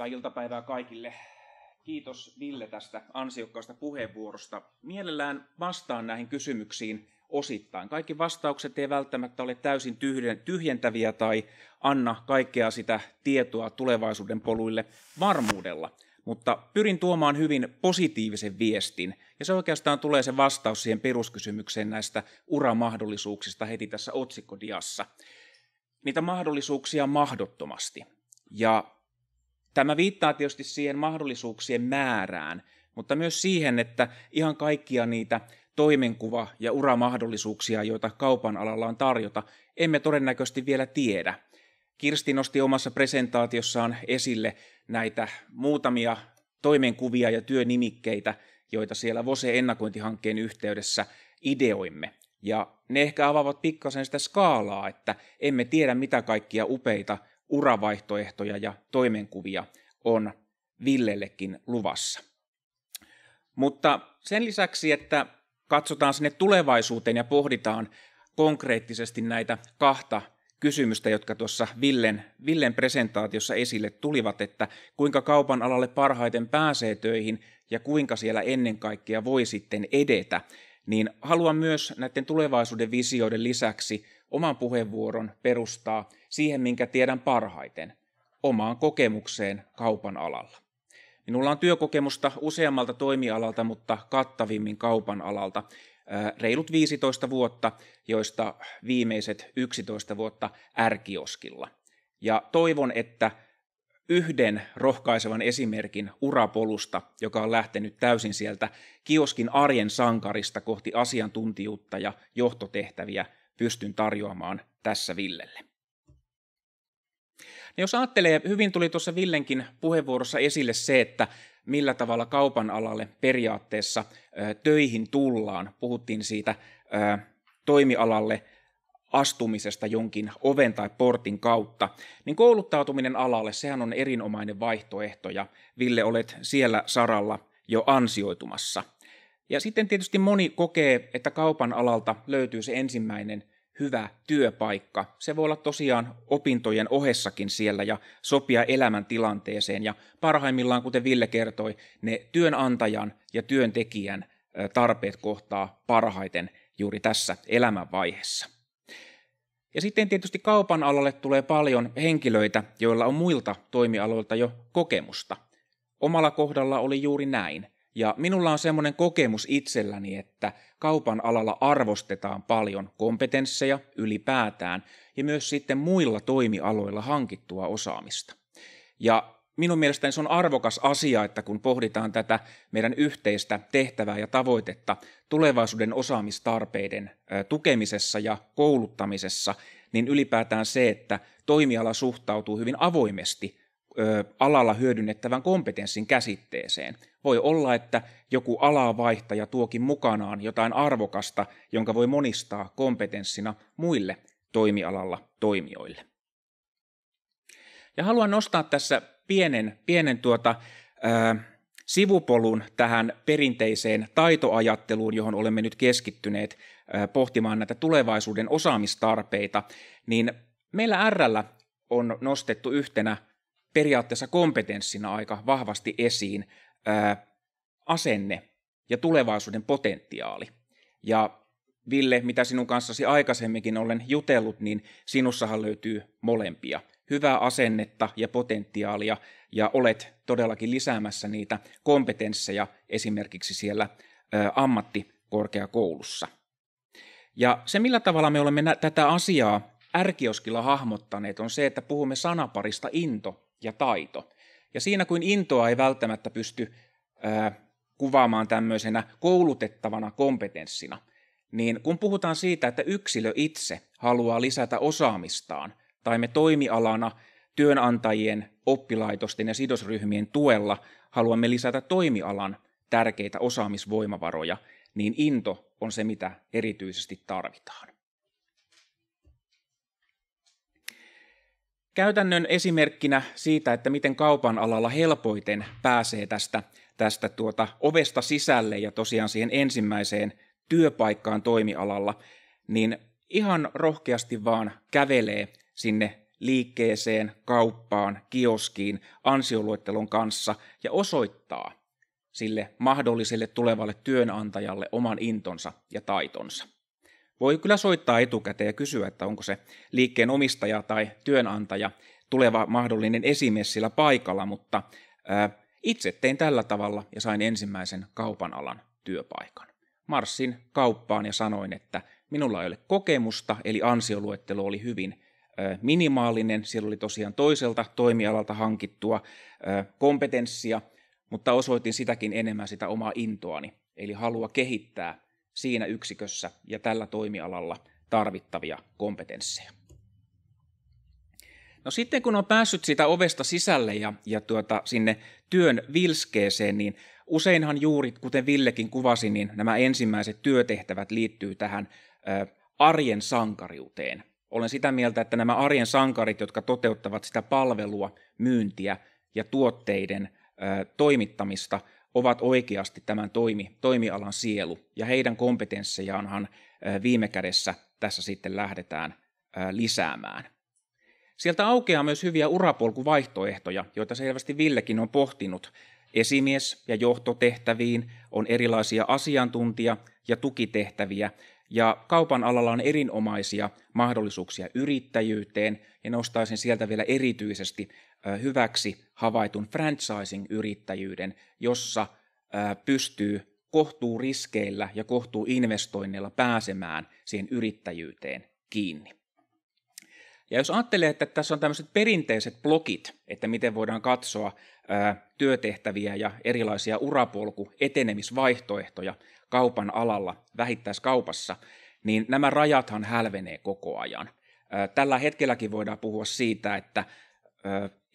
Hyvää iltapäivää kaikille. Kiitos Ville tästä ansiokkaasta puheenvuorosta. Mielellään vastaan näihin kysymyksiin osittain. Kaikki vastaukset ei välttämättä ole täysin tyhjentäviä tai anna kaikkea sitä tietoa tulevaisuuden poluille varmuudella, mutta pyrin tuomaan hyvin positiivisen viestin, ja se oikeastaan tulee se vastaus siihen peruskysymykseen näistä uramahdollisuuksista heti tässä otsikkodiassa. Niitä mahdollisuuksia mahdottomasti. Ja tämä viittaa tietysti siihen mahdollisuuksien määrään, mutta myös siihen, että ihan kaikkia niitä toimenkuva- ja uramahdollisuuksia, joita kaupan alalla on tarjota, emme todennäköisesti vielä tiedä. Kirsti nosti omassa presentaatiossaan esille näitä muutamia toimenkuvia ja työnimikkeitä, joita siellä VOSE-ennakointihankkeen yhteydessä ideoimme. Ja ne ehkä avaavat pikkasen sitä skaalaa, että emme tiedä mitä kaikkia upeita uravaihtoehtoja ja toimenkuvia on Villellekin luvassa. Mutta sen lisäksi, että katsotaan sinne tulevaisuuteen ja pohditaan konkreettisesti näitä kahta kysymystä, jotka tuossa Villen, Villen presentaatiossa esille tulivat, että kuinka kaupan alalle parhaiten pääsee töihin ja kuinka siellä ennen kaikkea voi sitten edetä, niin haluan myös näiden tulevaisuuden visioiden lisäksi oman puheenvuoron perustaa siihen, minkä tiedän parhaiten, omaan kokemukseen kaupan alalla. Minulla on työkokemusta useammalta toimialalta, mutta kattavimmin kaupan alalta. Reilut 15 vuotta, joista viimeiset 11 vuotta ärkioskilla. Ja toivon, että yhden rohkaisevan esimerkin urapolusta, joka on lähtenyt täysin sieltä kioskin arjen sankarista kohti asiantuntijuutta ja johtotehtäviä, pystyn tarjoamaan tässä Villelle. Ja jos ajattelee, hyvin tuli tuossa Villenkin puheenvuorossa esille se, että millä tavalla kaupan alalle periaatteessa töihin tullaan. Puhuttiin siitä toimialalle astumisesta jonkin oven tai portin kautta, niin kouluttautuminen alalle, sehän on erinomainen vaihtoehto ja Ville olet siellä saralla jo ansioitumassa. Ja sitten tietysti moni kokee, että kaupan alalta löytyy se ensimmäinen hyvä työpaikka. Se voi olla tosiaan opintojen ohessakin siellä ja sopia elämäntilanteeseen. Ja parhaimmillaan, kuten Ville kertoi, ne työnantajan ja työntekijän tarpeet kohtaa parhaiten juuri tässä elämänvaiheessa. Ja sitten tietysti kaupan alalle tulee paljon henkilöitä, joilla on muilta toimialoilta jo kokemusta. Omalla kohdalla oli juuri näin. Ja minulla on semmoinen kokemus itselläni, että kaupan alalla arvostetaan paljon kompetensseja ylipäätään ja myös sitten muilla toimialoilla hankittua osaamista. Ja minun mielestäni se on arvokas asia, että kun pohditaan tätä meidän yhteistä tehtävää ja tavoitetta tulevaisuuden osaamistarpeiden tukemisessa ja kouluttamisessa, niin ylipäätään se, että toimiala suhtautuu hyvin avoimesti alalla hyödynnettävän kompetenssin käsitteeseen. Voi olla, että joku alavaihtaja tuokin mukanaan jotain arvokasta, jonka voi monistaa kompetenssina muille toimialalla toimijoille. Ja haluan nostaa tässä pienen, pienen tuota, ää, sivupolun tähän perinteiseen taitoajatteluun, johon olemme nyt keskittyneet ää, pohtimaan näitä tulevaisuuden osaamistarpeita, niin meillä RL on nostettu yhtenä periaatteessa kompetenssina aika vahvasti esiin ää, asenne ja tulevaisuuden potentiaali. Ja Ville, mitä sinun kanssasi aikaisemminkin olen jutellut, niin sinussahan löytyy molempia. Hyvää asennetta ja potentiaalia, ja olet todellakin lisäämässä niitä kompetensseja esimerkiksi siellä ä, ammattikorkeakoulussa. Ja se, millä tavalla me olemme nä- tätä asiaa ärkioskilla hahmottaneet, on se, että puhumme sanaparista into ja taito. Ja siinä kuin intoa ei välttämättä pysty ää, kuvaamaan tämmöisenä koulutettavana kompetenssina, niin kun puhutaan siitä, että yksilö itse haluaa lisätä osaamistaan, tai me toimialana työnantajien, oppilaitosten ja sidosryhmien tuella haluamme lisätä toimialan tärkeitä osaamisvoimavaroja, niin into on se, mitä erityisesti tarvitaan. Käytännön esimerkkinä siitä, että miten kaupan alalla helpoiten pääsee tästä, tästä tuota ovesta sisälle ja tosiaan siihen ensimmäiseen työpaikkaan toimialalla, niin ihan rohkeasti vaan kävelee sinne liikkeeseen, kauppaan, kioskiin, ansioluettelon kanssa ja osoittaa sille mahdolliselle tulevalle työnantajalle oman intonsa ja taitonsa. Voi kyllä soittaa etukäteen ja kysyä, että onko se liikkeen omistaja tai työnantaja tuleva mahdollinen esimies sillä paikalla, mutta ää, itse tein tällä tavalla ja sain ensimmäisen kaupan alan työpaikan. Marssin kauppaan ja sanoin, että minulla ei ole kokemusta, eli ansioluettelo oli hyvin minimaalinen. Siellä oli tosiaan toiselta toimialalta hankittua kompetenssia, mutta osoitin sitäkin enemmän sitä omaa intoani, eli halua kehittää siinä yksikössä ja tällä toimialalla tarvittavia kompetensseja. No sitten kun on päässyt sitä ovesta sisälle ja, ja tuota, sinne työn vilskeeseen, niin useinhan juuri, kuten Villekin kuvasi, niin nämä ensimmäiset työtehtävät liittyy tähän ä, arjen sankariuteen. Olen sitä mieltä, että nämä arjen sankarit, jotka toteuttavat sitä palvelua, myyntiä ja tuotteiden ä, toimittamista, ovat oikeasti tämän toimi, toimialan sielu, ja heidän kompetenssejaanhan ä, viime kädessä tässä sitten lähdetään ä, lisäämään. Sieltä aukeaa myös hyviä urapolkuvaihtoehtoja, joita selvästi Villekin on pohtinut. Esimies- ja johtotehtäviin on erilaisia asiantuntija- ja tukitehtäviä, ja kaupan alalla on erinomaisia mahdollisuuksia yrittäjyyteen, ja nostaisin sieltä vielä erityisesti hyväksi havaitun franchising-yrittäjyyden, jossa pystyy kohtuu riskeillä ja kohtuu investoinneilla pääsemään siihen yrittäjyyteen kiinni. Ja jos ajattelee, että tässä on tämmöiset perinteiset blokit, että miten voidaan katsoa työtehtäviä ja erilaisia urapolku etenemisvaihtoehtoja kaupan alalla, vähittäiskaupassa, niin nämä rajathan hälvenee koko ajan. Tällä hetkelläkin voidaan puhua siitä, että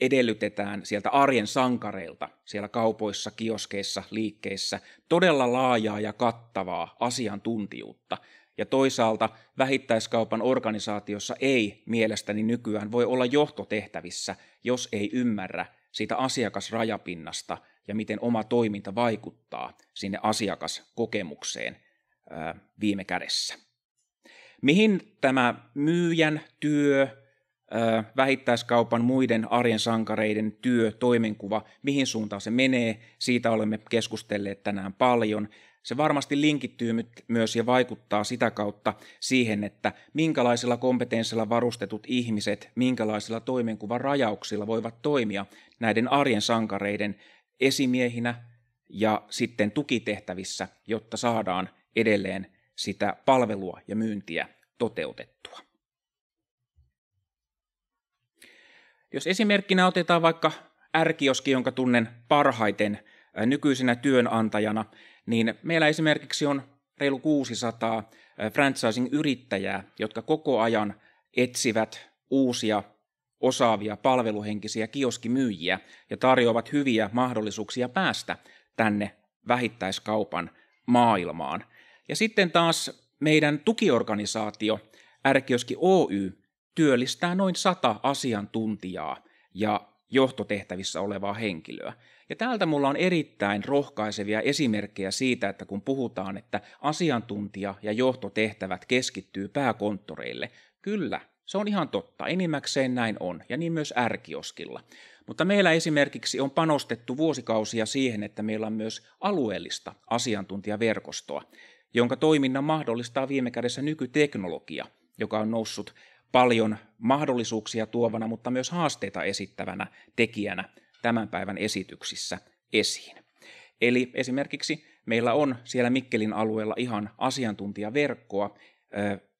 edellytetään sieltä arjen sankareilta siellä kaupoissa, kioskeissa, liikkeissä todella laajaa ja kattavaa asiantuntijuutta – ja toisaalta vähittäiskaupan organisaatiossa ei mielestäni nykyään voi olla johtotehtävissä, jos ei ymmärrä siitä asiakasrajapinnasta ja miten oma toiminta vaikuttaa sinne asiakaskokemukseen viime kädessä. Mihin tämä myyjän työ, vähittäiskaupan muiden arjen sankareiden työ, toimenkuva, mihin suuntaan se menee, siitä olemme keskustelleet tänään paljon se varmasti linkittyy myös ja vaikuttaa sitä kautta siihen, että minkälaisilla kompetenssilla varustetut ihmiset, minkälaisilla toimenkuvan rajauksilla voivat toimia näiden arjen sankareiden esimiehinä ja sitten tukitehtävissä, jotta saadaan edelleen sitä palvelua ja myyntiä toteutettua. Jos esimerkkinä otetaan vaikka ärkioski, jonka tunnen parhaiten nykyisenä työnantajana, niin meillä esimerkiksi on reilu 600 franchising-yrittäjää, jotka koko ajan etsivät uusia osaavia palveluhenkisiä kioskimyyjiä ja tarjoavat hyviä mahdollisuuksia päästä tänne vähittäiskaupan maailmaan. Ja sitten taas meidän tukiorganisaatio Ärkioski Oy työllistää noin sata asiantuntijaa ja johtotehtävissä olevaa henkilöä. Ja täältä mulla on erittäin rohkaisevia esimerkkejä siitä, että kun puhutaan, että asiantuntija- ja johtotehtävät keskittyy pääkonttoreille, kyllä, se on ihan totta, enimmäkseen näin on, ja niin myös ärkioskilla. Mutta meillä esimerkiksi on panostettu vuosikausia siihen, että meillä on myös alueellista asiantuntijaverkostoa, jonka toiminnan mahdollistaa viime kädessä nykyteknologia, joka on noussut paljon mahdollisuuksia tuovana, mutta myös haasteita esittävänä tekijänä tämän päivän esityksissä esiin. Eli esimerkiksi meillä on siellä Mikkelin alueella ihan asiantuntijaverkkoa,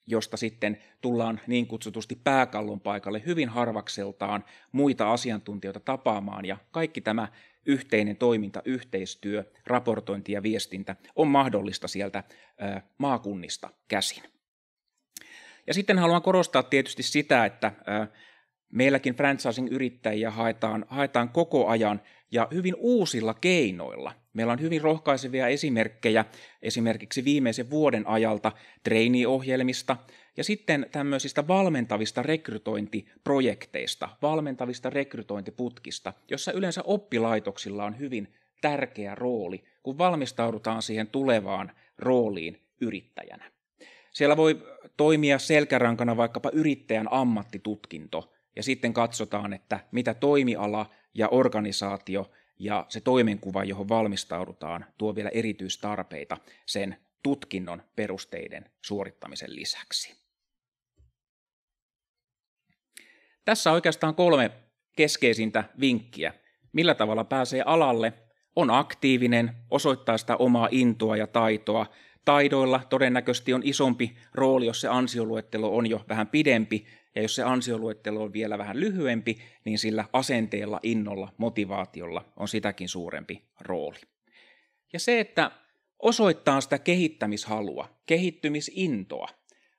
josta sitten tullaan niin kutsutusti pääkallon paikalle hyvin harvakseltaan muita asiantuntijoita tapaamaan, ja kaikki tämä yhteinen toiminta, yhteistyö, raportointi ja viestintä on mahdollista sieltä maakunnista käsin. Ja sitten haluan korostaa tietysti sitä, että meilläkin franchising-yrittäjiä haetaan, haetaan koko ajan ja hyvin uusilla keinoilla. Meillä on hyvin rohkaisevia esimerkkejä esimerkiksi viimeisen vuoden ajalta trainee-ohjelmista ja sitten tämmöisistä valmentavista rekrytointiprojekteista, valmentavista rekrytointiputkista, jossa yleensä oppilaitoksilla on hyvin tärkeä rooli, kun valmistaudutaan siihen tulevaan rooliin yrittäjänä. Siellä voi toimia selkärankana vaikkapa yrittäjän ammattitutkinto, ja sitten katsotaan, että mitä toimiala ja organisaatio ja se toimenkuva, johon valmistaudutaan, tuo vielä erityistarpeita sen tutkinnon perusteiden suorittamisen lisäksi. Tässä on oikeastaan kolme keskeisintä vinkkiä. Millä tavalla pääsee alalle, on aktiivinen, osoittaa sitä omaa intoa ja taitoa. Taidoilla todennäköisesti on isompi rooli, jos se ansioluettelo on jo vähän pidempi, ja jos se ansioluettelo on vielä vähän lyhyempi, niin sillä asenteella, innolla, motivaatiolla on sitäkin suurempi rooli. Ja se, että osoittaa sitä kehittämishalua, kehittymisintoa,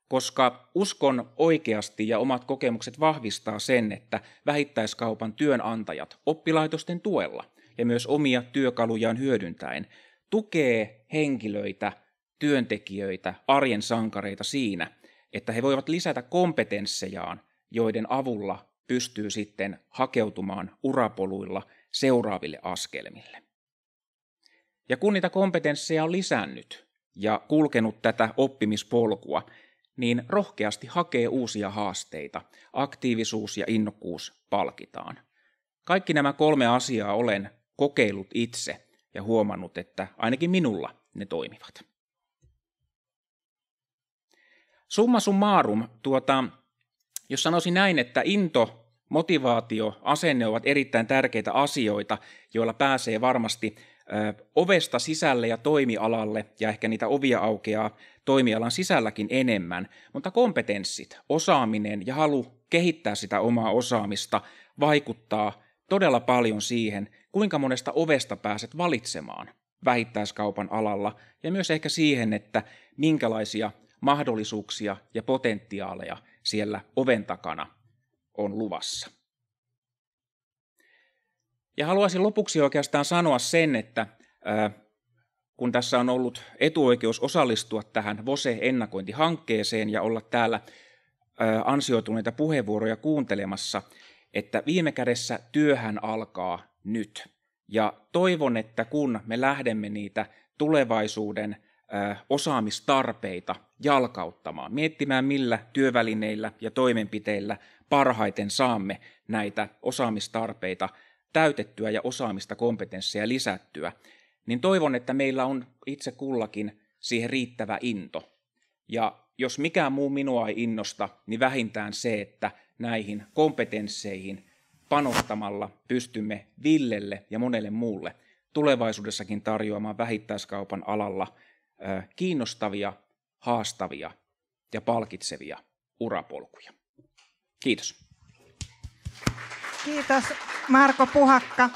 koska uskon oikeasti ja omat kokemukset vahvistaa sen, että vähittäiskaupan työnantajat oppilaitosten tuella ja myös omia työkalujaan hyödyntäen tukee henkilöitä, työntekijöitä, arjen sankareita siinä, että he voivat lisätä kompetenssejaan, joiden avulla pystyy sitten hakeutumaan urapoluilla seuraaville askelmille. Ja kun niitä kompetensseja on lisännyt ja kulkenut tätä oppimispolkua, niin rohkeasti hakee uusia haasteita. Aktiivisuus ja innokkuus palkitaan. Kaikki nämä kolme asiaa olen kokeillut itse ja huomannut, että ainakin minulla ne toimivat. Summa summarum, tuota, jos sanoisin näin, että into, motivaatio, asenne ovat erittäin tärkeitä asioita, joilla pääsee varmasti ovesta sisälle ja toimialalle, ja ehkä niitä ovia aukeaa toimialan sisälläkin enemmän, mutta kompetenssit, osaaminen ja halu kehittää sitä omaa osaamista vaikuttaa todella paljon siihen, kuinka monesta ovesta pääset valitsemaan vähittäiskaupan alalla, ja myös ehkä siihen, että minkälaisia mahdollisuuksia ja potentiaaleja siellä oven takana on luvassa. Ja haluaisin lopuksi oikeastaan sanoa sen, että kun tässä on ollut etuoikeus osallistua tähän VOSE-ennakointihankkeeseen ja olla täällä ansioituneita puheenvuoroja kuuntelemassa, että viime kädessä työhän alkaa nyt. Ja toivon, että kun me lähdemme niitä tulevaisuuden osaamistarpeita jalkauttamaan, miettimään millä työvälineillä ja toimenpiteillä parhaiten saamme näitä osaamistarpeita täytettyä ja osaamista, kompetensseja lisättyä, niin toivon, että meillä on itse kullakin siihen riittävä into. Ja jos mikään muu minua ei innosta, niin vähintään se, että näihin kompetensseihin panostamalla pystymme Villelle ja monelle muulle tulevaisuudessakin tarjoamaan vähittäiskaupan alalla kiinnostavia, haastavia ja palkitsevia urapolkuja. Kiitos. Kiitos Marko Puhakka.